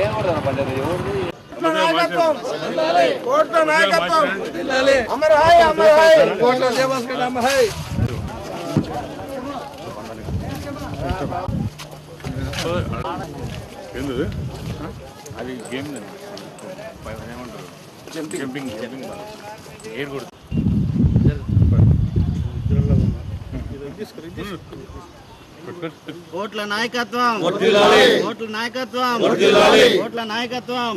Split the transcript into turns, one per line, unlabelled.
ఏం కూడా పండుగ ఎవరిది
కోట్ల నాయకత్వం అమర్ హాయ్ అమర్ హాయ్ కోట్ల దేవస్కర్ అమర్ హాయ్
ఏంది అది గేమ్ ఏమంటారు జంపింగ్ జంపింగ్ ఎయిర్ కొడుతుంది
ఓట్ల నాయకత్వం. ఓట్ల నాయకత్వం. ఓట్ల నాయకత్వం.